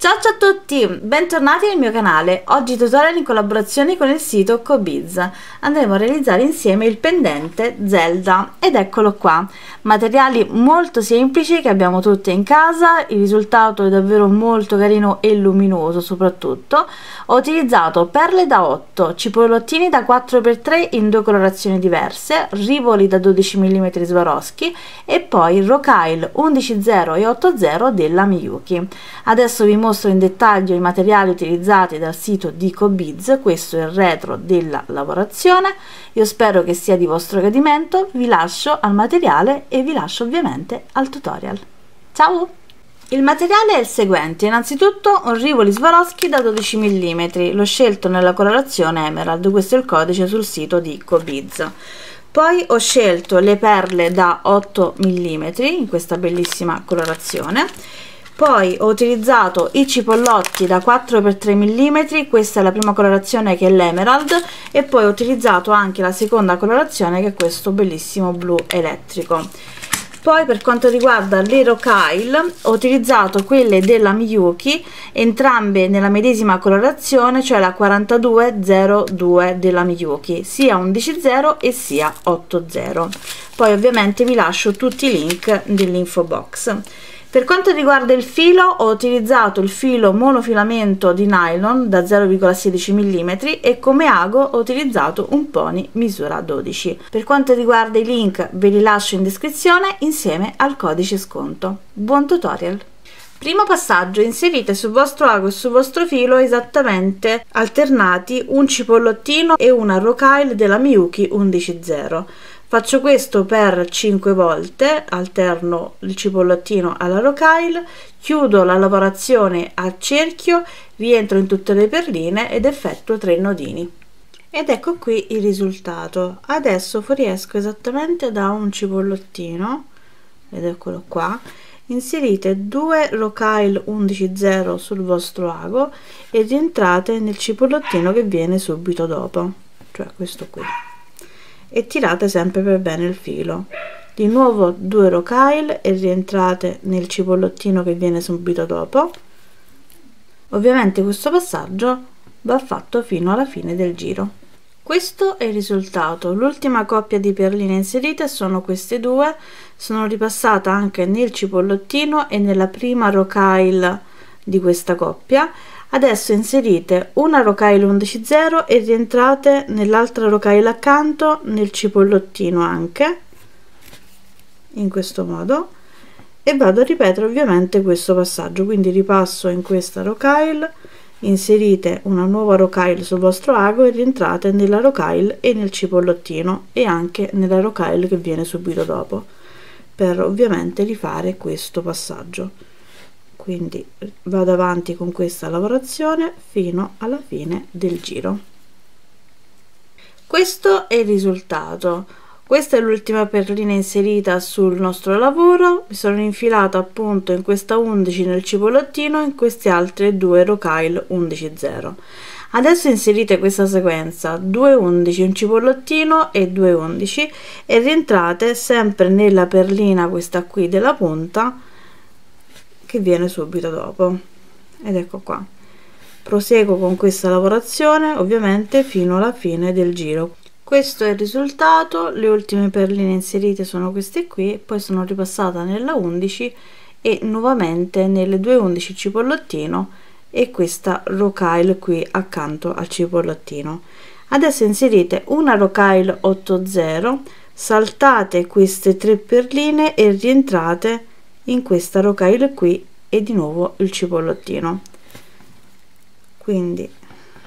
Ciao ciao a tutti, bentornati nel mio canale. Oggi tutorial in collaborazione con il sito Cobiz. Andremo a realizzare insieme il pendente Zelda ed eccolo qua. Materiali molto semplici che abbiamo tutti in casa, il risultato è davvero molto carino e luminoso soprattutto. Ho utilizzato perle da 8, cipollottini da 4x3 in due colorazioni diverse, rivoli da 12 mm Swarovski e poi rocaille 11.0 e 8.0 della Miyuki. Adesso vi mostro mostro in dettaglio i materiali utilizzati dal sito di Cobiz, questo è il retro della lavorazione, io spero che sia di vostro gradimento, vi lascio al materiale e vi lascio ovviamente al tutorial. Ciao! Il materiale è il seguente, innanzitutto un rivoli Swarovski da 12 mm, l'ho scelto nella colorazione Emerald, questo è il codice sul sito di Cobiz. Poi ho scelto le perle da 8 mm in questa bellissima colorazione poi ho utilizzato i cipollotti da 4x3 mm questa è la prima colorazione che è l'emerald e poi ho utilizzato anche la seconda colorazione che è questo bellissimo blu elettrico. Poi per quanto riguarda le rocaille ho utilizzato quelle della Miyuki entrambe nella medesima colorazione cioè la 4202 della Miyuki sia 11.0 e sia 8.0 poi ovviamente vi lascio tutti i link nell'info box per quanto riguarda il filo ho utilizzato il filo monofilamento di nylon da 0,16 mm e come ago ho utilizzato un pony misura 12. Per quanto riguarda i link ve li lascio in descrizione insieme al codice sconto. Buon tutorial! Primo passaggio, inserite sul vostro ago e sul vostro filo esattamente alternati un cipollottino e una rocaille della Miyuki 11.0 faccio questo per 5 volte alterno il cipollottino alla rocaille chiudo la lavorazione a cerchio rientro in tutte le perline ed effettuo 3 nodini. Ed ecco qui il risultato. Adesso fuoriesco esattamente da un cipollottino ed eccolo qua. Inserite due rocaille 11.0 sul vostro ago e rientrate nel cipollottino che viene subito dopo cioè questo qui e tirate sempre per bene il filo. Di nuovo due rocaille e rientrate nel cipollottino che viene subito dopo. Ovviamente questo passaggio va fatto fino alla fine del giro. Questo è il risultato. L'ultima coppia di perline inserite sono queste due. Sono ripassata anche nel cipollottino e nella prima rocaille di questa coppia adesso inserite una rocaille 11.0 e rientrate nell'altra rocaille accanto nel cipollottino anche in questo modo. E vado a ripetere ovviamente questo passaggio. Quindi ripasso in questa rocaille inserite una nuova rocaille sul vostro ago e rientrate nella rocaille e nel cipollottino e anche nella rocaille che viene subito dopo per ovviamente rifare questo passaggio quindi vado avanti con questa lavorazione fino alla fine del giro. Questo è il risultato. Questa è l'ultima perlina inserita sul nostro lavoro. Mi sono infilata appunto in questa 11 nel cipollottino in queste altre due rocaille 11.0 adesso inserite questa sequenza 2 11 un cipollottino e 2 11 e rientrate sempre nella perlina questa qui della punta che viene subito dopo. Ed ecco qua. Proseguo con questa lavorazione ovviamente fino alla fine del giro. Questo è il risultato le ultime perline inserite sono queste qui poi sono ripassata nella 11 e nuovamente nelle due 11 cipollottino e questa rocaille qui accanto al cipollottino. Adesso inserite una rocaille 8.0 saltate queste tre perline e rientrate in questa rocaille qui e di nuovo il cipollottino. Quindi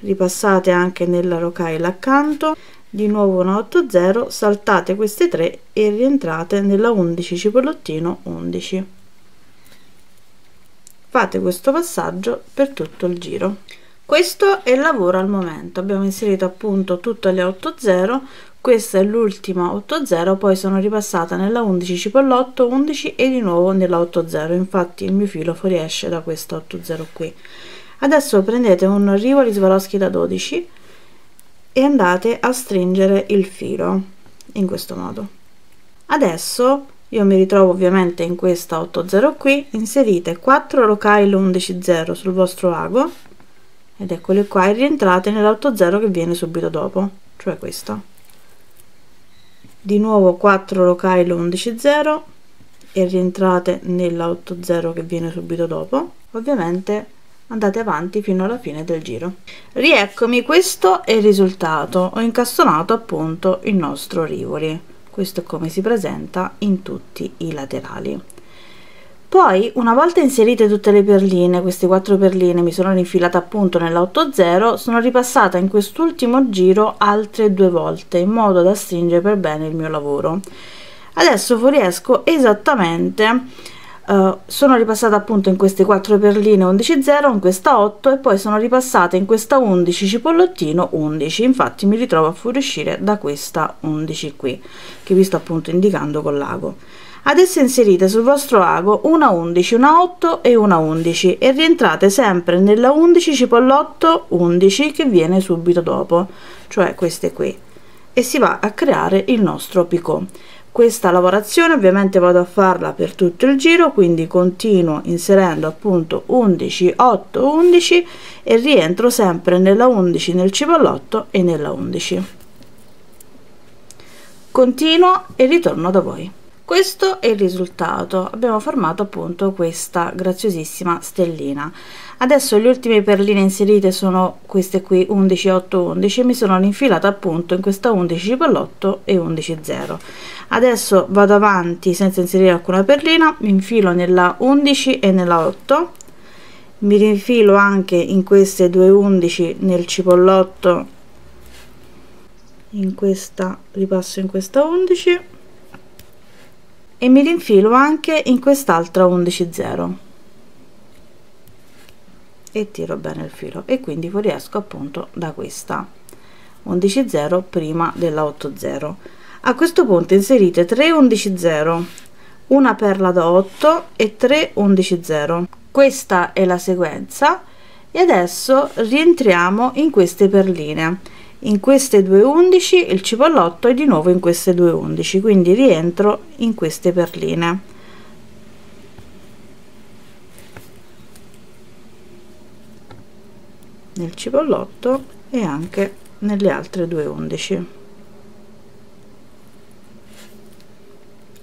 ripassate anche nella rocaille accanto. Di nuovo una 8-0 saltate queste tre e rientrate nella 11 cipollottino 11 fate questo passaggio per tutto il giro. Questo è il lavoro al momento. Abbiamo inserito appunto tutte le 8-0 questa è l'ultima 8.0 poi sono ripassata nella 11 cipollotto 11 e di nuovo nella 8.0 infatti il mio filo fuoriesce da questa 8.0 qui. Adesso prendete un rivoli Swarovski da 12 e andate a stringere il filo in questo modo. Adesso io mi ritrovo ovviamente in questa 80 qui. Inserite 4 rocaille 11 0 sul vostro ago ed eccole qua e rientrate nell'80 che viene subito dopo cioè questa di nuovo 4 rocaille 11 0 e rientrate nella 80 che viene subito dopo. Ovviamente andate avanti fino alla fine del giro. Rieccomi questo è il risultato. Ho incastonato appunto il nostro rivoli. Questo è come si presenta in tutti i laterali poi una volta inserite tutte le perline queste quattro perline mi sono rinfilata appunto nella 80 sono ripassata in quest'ultimo giro altre due volte in modo da stringere per bene il mio lavoro. Adesso fuoriesco esattamente Uh, sono ripassata appunto in queste quattro perline 11,0 in questa 8 e poi sono ripassata in questa 11 cipollottino 11 infatti mi ritrovo a fuoriuscire da questa 11 qui che vi sto appunto indicando con l'ago adesso inserite sul vostro ago una 11 una 8 e una 11 e rientrate sempre nella 11 cipollotto 11 che viene subito dopo cioè queste qui. E si va a creare il nostro picot questa lavorazione ovviamente vado a farla per tutto il giro quindi continuo inserendo appunto 11 8 11 e rientro sempre nella 11 nel cipollotto e nella 11 continuo e ritorno da voi questo è il risultato. Abbiamo formato appunto questa graziosissima stellina. Adesso le ultime perline inserite sono queste qui 11 8 11 mi sono infilata appunto in questa 11 cipollotto e 11 0 adesso vado avanti senza inserire alcuna perlina. Mi infilo nella 11 e nella 8 mi rinfilo anche in queste due 11 nel cipollotto. In questa ripasso in questa 11 e mi rinfilo anche in quest'altra 11 0 e tiro bene il filo e quindi fuoriesco appunto da questa. 11 0 prima della 8 0 a questo punto inserite 3 11 0 una perla da 8 e 3 11 0 questa è la sequenza e adesso rientriamo in queste perline in queste due 11 il cipollotto e di nuovo in queste due 11 quindi rientro in queste perline. Nel cipollotto e anche nelle altre due 11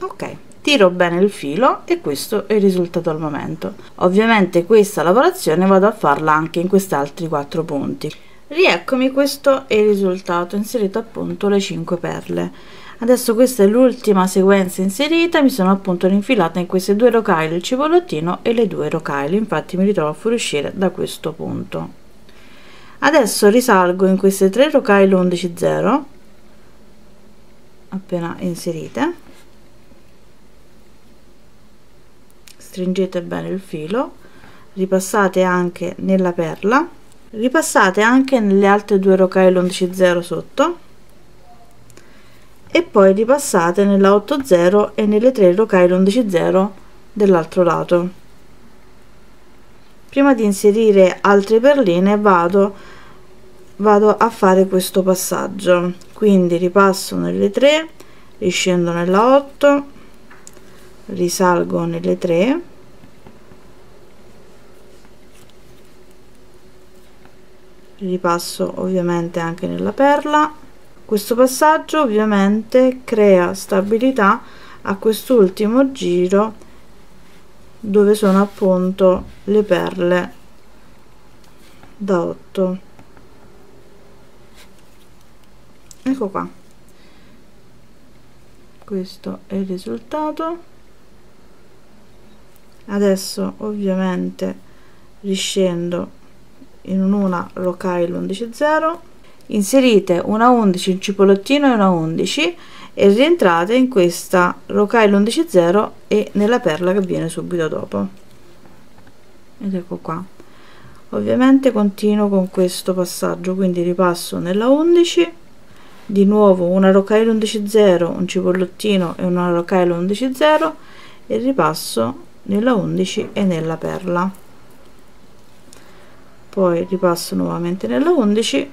ok tiro bene il filo e questo è il risultato al momento. Ovviamente questa lavorazione vado a farla anche in questi altri quattro punti rieccomi questo è il risultato inserito appunto le 5 perle. Adesso questa è l'ultima sequenza inserita mi sono appunto rinfilata in queste due rocaille il cipollottino e le due rocaille infatti mi ritrovo a fuoriuscire da questo punto. Adesso risalgo in queste tre rocaille 11 0 appena inserite. Stringete bene il filo ripassate anche nella perla ripassate anche nelle altre due rocaille 11 0 sotto e poi ripassate nella 8 0 e nelle tre rocaille 11 0 dell'altro lato. Prima di inserire altre perline vado vado a fare questo passaggio. Quindi ripasso nelle 3 riscendo nella 8 risalgo nelle 3 ripasso ovviamente anche nella perla. Questo passaggio ovviamente crea stabilità a quest'ultimo giro dove sono appunto le perle da 8 ecco qua. Questo è il risultato. Adesso ovviamente riscendo in una rocaille 11 0 inserite una 11 un cipollottino e una 11 e rientrate in questa rocaille 11 0 e nella perla che viene subito dopo. Ed ecco qua. Ovviamente continuo con questo passaggio quindi ripasso nella 11 di nuovo una rocaille 11 0 un cipollottino e una rocaille 11 0 e ripasso nella 11 e nella perla poi ripasso nuovamente nella 11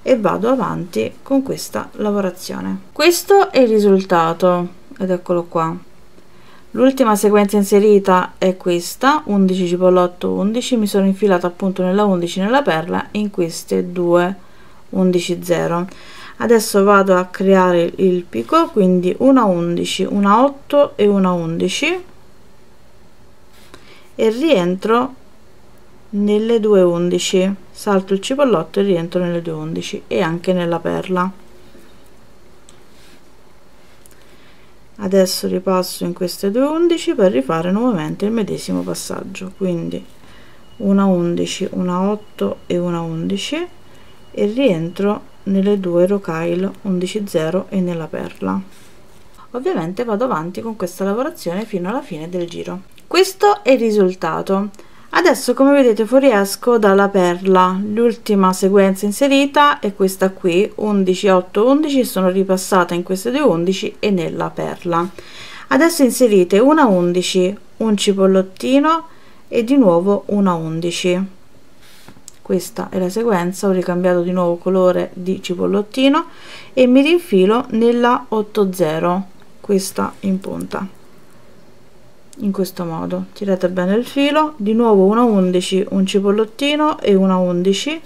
e vado avanti con questa lavorazione. Questo è il risultato ed eccolo qua. L'ultima sequenza inserita è questa 11 cipollotto 11 mi sono infilata appunto nella 11 nella perla in queste due 11 0 adesso vado a creare il picco quindi una 11 una 8 e una 11 e rientro nelle due 11 salto il cipollotto e rientro nelle due 11 e anche nella perla. Adesso ripasso in queste due 11 per rifare nuovamente il medesimo passaggio. Quindi una 11 una 8 e una 11 e rientro nelle due rocaille 11 0 e nella perla. Ovviamente vado avanti con questa lavorazione fino alla fine del giro. Questo è il risultato adesso come vedete fuoriesco dalla perla. L'ultima sequenza inserita è questa qui 11 8 11 sono ripassata in queste due 11 e nella perla. Adesso inserite una 11 un cipollottino e di nuovo una 11 questa è la sequenza ho ricambiato di nuovo colore di cipollottino e mi rinfilo nella 80 questa in punta in questo modo. Tirate bene il filo di nuovo una 11 un cipollottino e una 11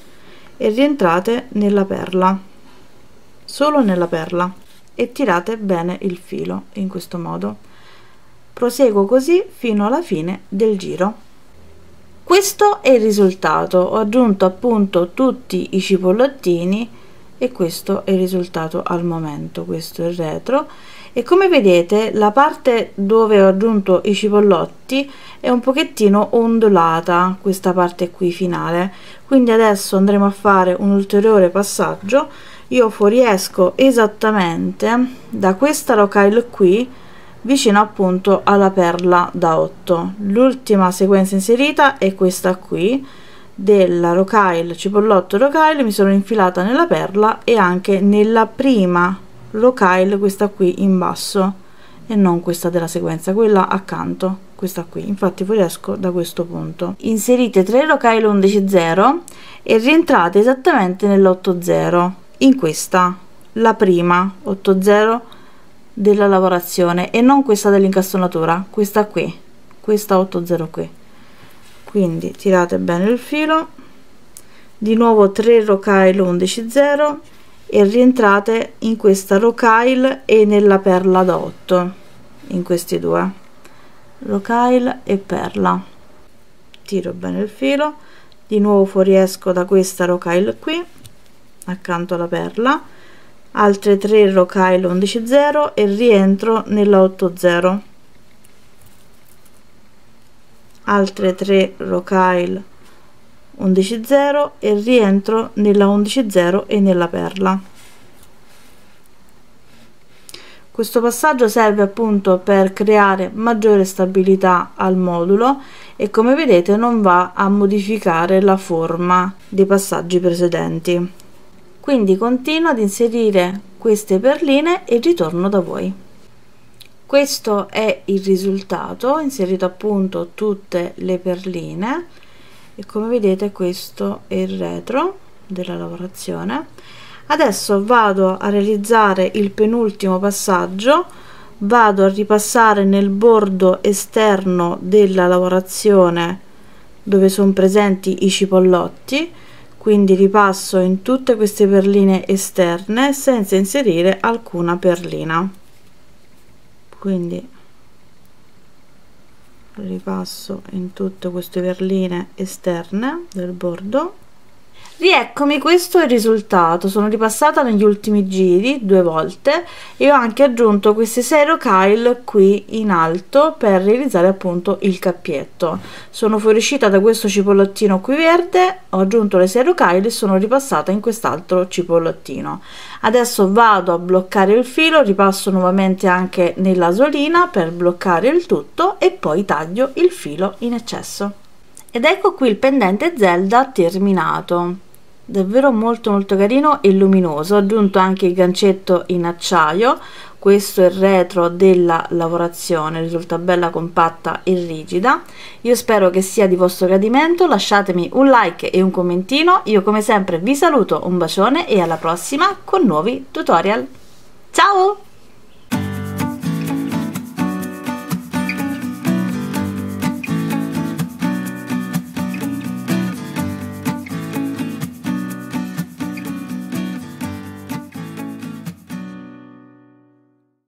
e rientrate nella perla. Solo nella perla. E tirate bene il filo in questo modo. Proseguo così fino alla fine del giro. Questo è il risultato. Ho aggiunto appunto tutti i cipollottini e questo è il risultato al momento. Questo è il retro e come vedete la parte dove ho aggiunto i cipollotti è un pochettino ondulata questa parte qui finale. Quindi adesso andremo a fare un ulteriore passaggio. Io fuoriesco esattamente da questa rocaille qui vicino appunto alla perla da 8 l'ultima sequenza inserita è questa qui della rocaille cipollotto rocaille mi sono infilata nella perla e anche nella prima rocaille questa qui in basso e non questa della sequenza quella accanto questa qui. Infatti fuoriesco da questo punto. Inserite 3 rocaille 11 0 e rientrate esattamente nell'80 in questa la prima 80 della lavorazione e non questa dell'incastonatura questa qui questa 80 qui. Quindi tirate bene il filo. Di nuovo 3 rocaille 11 0 e rientrate in questa rocaille e nella perla da 8 in questi due. Rocaille e perla. Tiro bene il filo. Di nuovo fuoriesco da questa rocaille qui accanto alla perla. Altre 3 rocaille 11 0 e rientro nella 8 0 altre 3 rocaille 11.0 e rientro nella 11.0 e nella perla. Questo passaggio serve appunto per creare maggiore stabilità al modulo e come vedete non va a modificare la forma dei passaggi precedenti. Quindi continuo ad inserire queste perline e ritorno da voi. Questo è il risultato ho inserito appunto tutte le perline e come vedete questo è il retro della lavorazione. Adesso vado a realizzare il penultimo passaggio. Vado a ripassare nel bordo esterno della lavorazione dove sono presenti i cipollotti. Quindi ripasso in tutte queste perline esterne senza inserire alcuna perlina. Quindi ripasso in tutte queste perline esterne del bordo Rieccomi, questo è il risultato, sono ripassata negli ultimi giri due volte e ho anche aggiunto questi 6 rocaille qui in alto per realizzare appunto il cappietto. Sono fuoriuscita da questo cipollottino qui verde, ho aggiunto le 6 rocaille e sono ripassata in quest'altro cipollottino. Adesso vado a bloccare il filo, ripasso nuovamente anche nella solina per bloccare il tutto e poi taglio il filo in eccesso. Ed ecco qui il pendente Zelda terminato davvero molto molto carino e luminoso. Ho aggiunto anche il gancetto in acciaio. Questo è il retro della lavorazione. Risulta bella compatta e rigida. Io spero che sia di vostro gradimento. Lasciatemi un like e un commentino. Io come sempre vi saluto. Un bacione e alla prossima con nuovi tutorial. Ciao